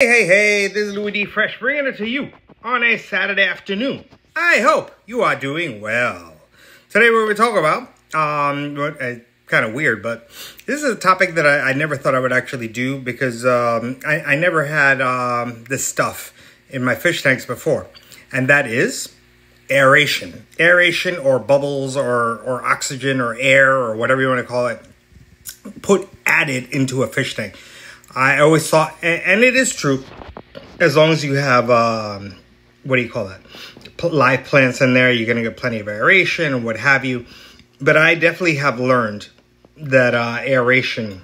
Hey, hey, hey, this is Louie D. Fresh bringing it to you on a Saturday afternoon. I hope you are doing well. Today, we're going to talk about, um, uh, kind of weird, but this is a topic that I, I never thought I would actually do because um, I, I never had um, this stuff in my fish tanks before, and that is aeration. Aeration or bubbles or, or oxygen or air or whatever you want to call it, put added into a fish tank. I always thought, and it is true, as long as you have, um, what do you call that? Live plants in there, you're going to get plenty of aeration and what have you. But I definitely have learned that uh, aeration,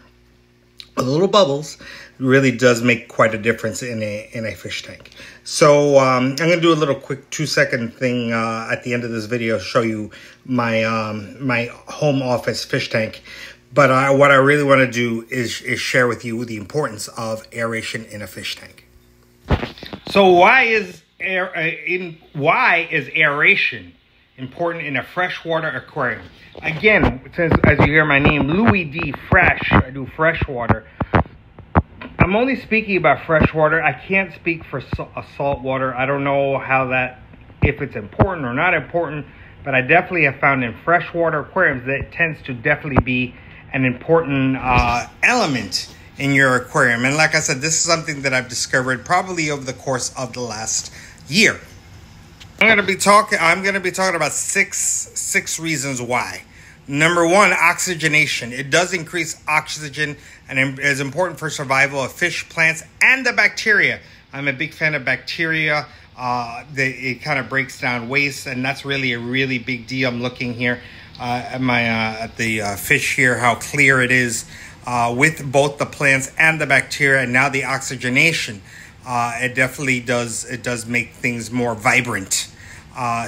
little bubbles, really does make quite a difference in a in a fish tank. So um, I'm to do a little quick two second thing uh, at the end of this video, show you my um, my home office fish tank. But I, what I really want to do is, is share with you the importance of aeration in a fish tank. So why is air uh, in why is aeration important in a freshwater aquarium? Again, since as you hear my name, Louie D. Fresh, I do freshwater. I'm only speaking about freshwater. I can't speak for saltwater. I don't know how that, if it's important or not important, but I definitely have found in freshwater aquariums that it tends to definitely be an important uh, element in your aquarium. And like I said, this is something that I've discovered probably over the course of the last year. I'm gonna be talking. I'm gonna be talking about six six reasons why. Number one, oxygenation. It does increase oxygen and is important for survival of fish, plants, and the bacteria. I'm a big fan of bacteria. Uh, they, it kind of breaks down waste, and that's really a really big deal. I'm looking here at my uh, at the uh, fish here, how clear it is uh, with both the plants and the bacteria, and now the oxygenation. Uh, it definitely does it does make things more vibrant.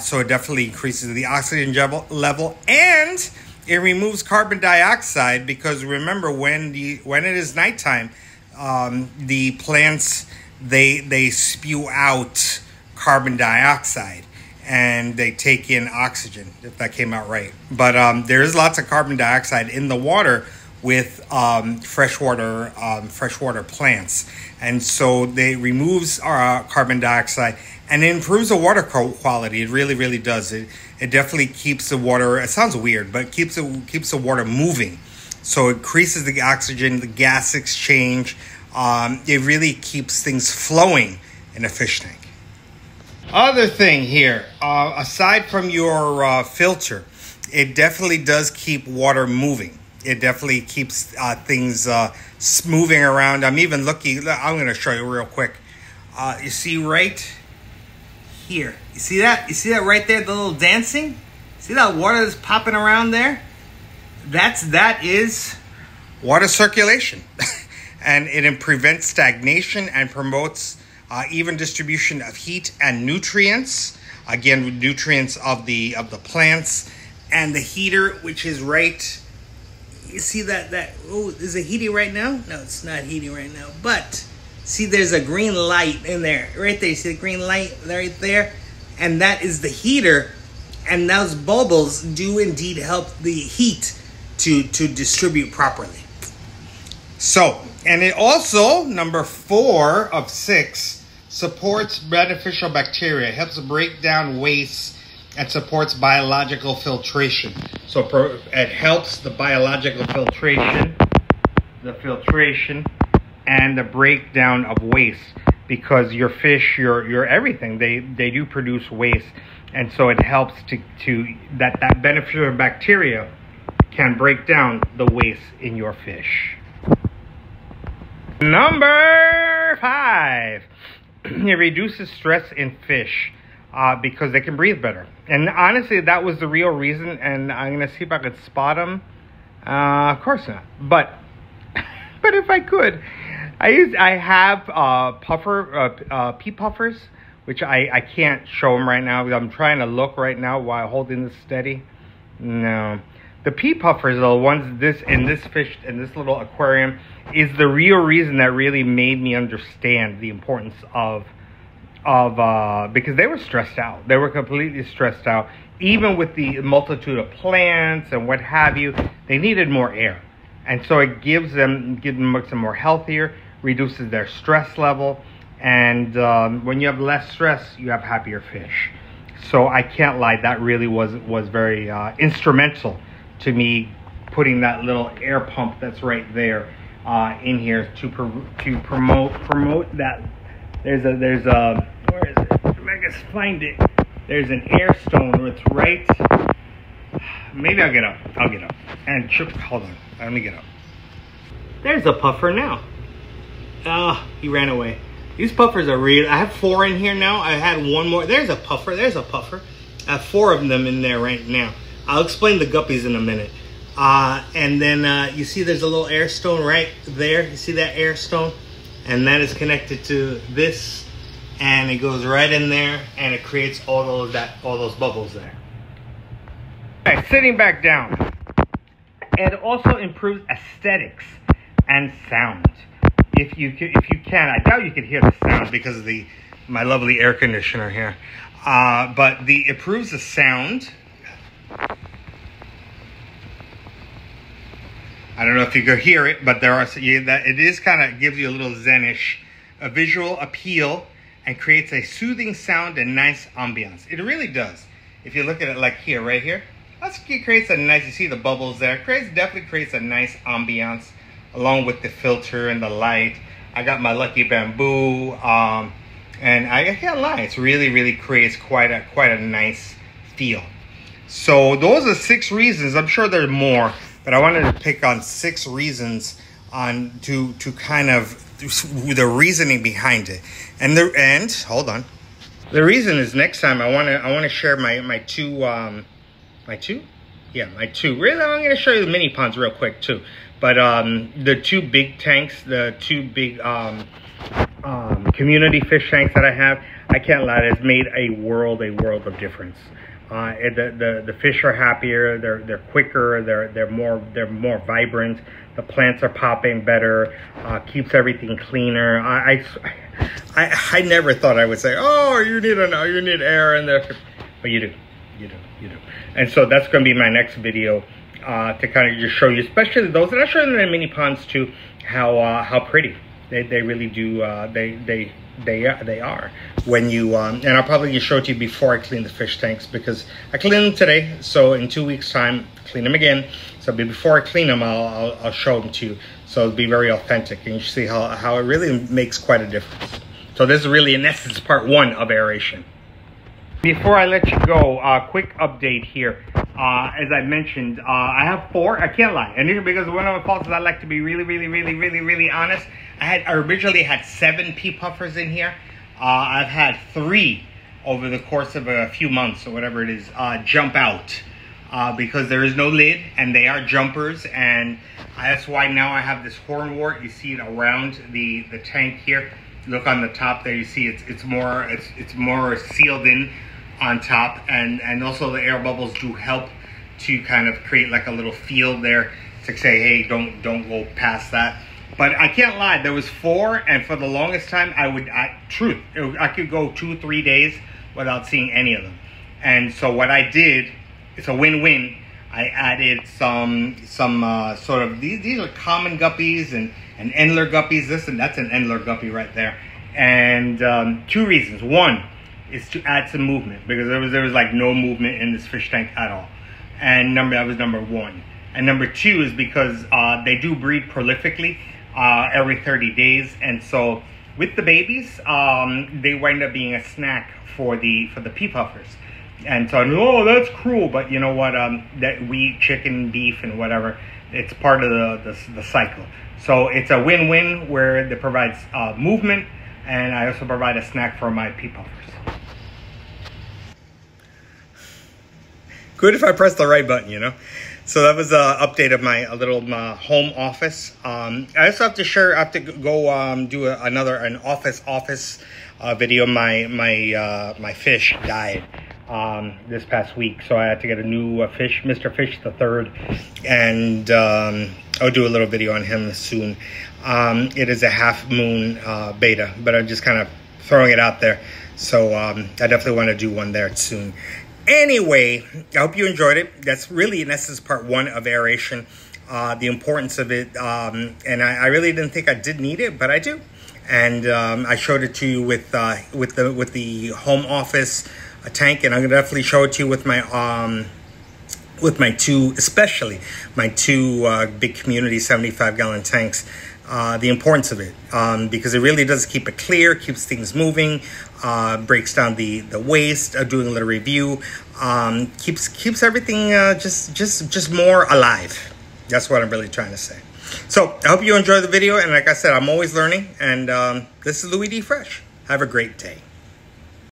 so it definitely increases the oxygen level and it removes carbon dioxide because remember when the when it is nighttime, um, the plants they they spew out carbon dioxide and they take in oxygen, if that came out right. But um, there is lots of carbon dioxide in the water with um, freshwater um, freshwater plants, and so they removes uh, carbon dioxide and it improves the water quality. It really, really does. It it definitely keeps the water. It sounds weird, but keeps it keeps the water moving. So it increases the oxygen, the gas exchange. Um, it really keeps things flowing in a fish tank. Other thing here, uh, aside from your uh, filter, it definitely does keep water moving. It definitely keeps uh, things uh, moving around. I'm even looking, I'm going to show you real quick. Uh, you see right here, you see that? You see that right there, the little dancing? See that water that's popping around there? That's, that is water circulation. and it prevents stagnation and promotes uh, even distribution of heat and nutrients. Again, nutrients of the of the plants and the heater, which is right. You see that that oh, is it heating right now? No, it's not heating right now. But see, there's a green light in there, right there. You see the green light right there, and that is the heater. And those bubbles do indeed help the heat to to distribute properly. So, and it also number four of six supports beneficial bacteria, helps break down waste, and supports biological filtration. So it helps the biological filtration, the filtration, and the breakdown of waste because your fish, your your everything, they they do produce waste, and so it helps to to that that beneficial bacteria can break down the waste in your fish. Number five it reduces stress in fish uh, because they can breathe better. And honestly, that was the real reason. And I'm gonna see if I could spot them. Uh, of course not. But but if I could, I use I have uh, puffer uh, uh, pea puffers, which I I can't show them right now. I'm trying to look right now while holding this steady. No. The pea puffers are the ones this in this fish in this little aquarium is the real reason that really made me understand the importance of of uh, because they were stressed out. They were completely stressed out. Even with the multitude of plants and what have you, they needed more air, and so it gives them gives them makes them more healthier, reduces their stress level, And um, when you have less stress, you have happier fish. So I can't lie, that really was was very uh, instrumental to me putting that little air pump that's right there uh, in here to to promote promote that. There's a there's a where is it? I guess find it. There's an air stone. It's right. Maybe I'll get up. I'll get up. And chip, hold on. Let me get up. There's a puffer now. Ah, oh, he ran away. These puffers are real. I have four in here now. I had one more. There's a puffer. There's a puffer. I have four of them in there right now. I'll explain the guppies in a minute. Uh, and then uh, you see there's a little air stone right there. You see that air stone? And that is connected to this. And it goes right in there and it creates all those that all those bubbles there. Sitting back down. It also improves aesthetics and sound if you if you can, I doubt you can hear the sound because of the my lovely air conditioner here. Uh, but the it proves the sound. I don't know if you could hear it, but there are you, that it is kind of gives you a little zenish, a visual appeal, and creates a soothing sound and nice ambiance. It really does. If you look at it like here, right here, that's it creates a nice. You see the bubbles there. Creates definitely creates a nice ambiance along with the filter and the light. I got my Lucky Bamboo, um, and I, I can't lie, it's really, really creates quite a quite a nice feel. So those are six reasons. I'm sure there's more, but I wanted to pick on six reasons on to to kind of the reasoning behind it. And the and hold on, the reason is next time I want to I want to share my my two um my two yeah my two really I'm going to show you the mini ponds real quick too. But um, the two big tanks, the two big um, um, community fish tanks that I have, I can't lie, it's made a world, a world of difference. Uh, the, the the fish are happier. They're they're quicker. They're they're more they're more vibrant. The plants are popping better. Uh, keeps everything cleaner. I, I, I I never thought I would say, oh, you need an you need air in there, but you do, you do, you do. And so that's going to be my next video uh, to kind of just show you, especially those, and I show them in mini ponds too, how uh, how pretty they, they really do. Uh, they they they they are when you um, and I'll probably show it to you before I clean the fish tanks because I clean them today. So in two weeks time, clean them again. So before I clean them, I'll, I'll, I'll show them to you. So it'll be very authentic, and you see how how it really makes quite a difference. So this is really in essence part one of aeration. Before I let you go, a uh, quick update here. Uh, as I mentioned, uh, I have four. I can't lie. And because one of my faults is I like to be really, really, really, really, really honest. I had I originally had seven pea puffers in here. Uh, I've had three over the course of a few months or whatever it is uh, jump out uh, because there is no lid and they are jumpers. And that's why now I have this hornwort. You see it around the the tank here. Look on the top there. You see it's it's more it's it's more sealed in on top and and also the air bubbles do help to kind of create like a little field there to say hey don't don't go past that. But i can't lie there was four and for the longest time i would I, truth i could go two three days without seeing any of them. And so what i did it's a win-win. I added some some uh, sort of these these are common guppies and and endler guppies. This and that's an endler guppy right there. And um, two reasons. One is to add some movement because there was there was like no movement in this fish tank at all. And number that was number one. And number two is because uh, they do breed prolifically uh, every 30 days, and so with the babies, um, they wind up being a snack for the for the pea puffers. And so, oh, that's cruel, but you know what? Um, that we chicken, beef, and whatever. It's part of the the, the cycle. So it's a win-win where it provides uh, movement, and I also provide a snack for my pea puffers. Good if I press the right button, you know? So that was an update of my little my home office. Um, I also have to share, I have to go um, do a, another, an office office uh, video. My, my, uh, my fish died um, this past week. So I had to get a new uh, fish, Mr. Fish the third, and um, I'll do a little video on him soon. Um, it is a half moon uh, betta, but I'm just kind of throwing it out there. So um, I definitely want to do one there soon. Anyway, I hope you enjoyed it. That's really, in essence, part one of aeration, uh, the importance of it. Um, and I, I, really didn't think I did need it, but I do. and um, I showed it to you with uh, with the with the home office tank, and I'm gonna definitely show it to you with my um, with my two, especially my two uh, big community 75 gallon tanks. Uh, the importance of it um, because it really does keep it clear, keeps things moving, uh, breaks down the the waste. Uh, doing a little review um, keeps keeps everything uh, just just just more alive. That's what I'm really trying to say. So I hope you enjoy the video, and like I said, I'm always learning. And um, this is Louie D Fresh. Have a great day.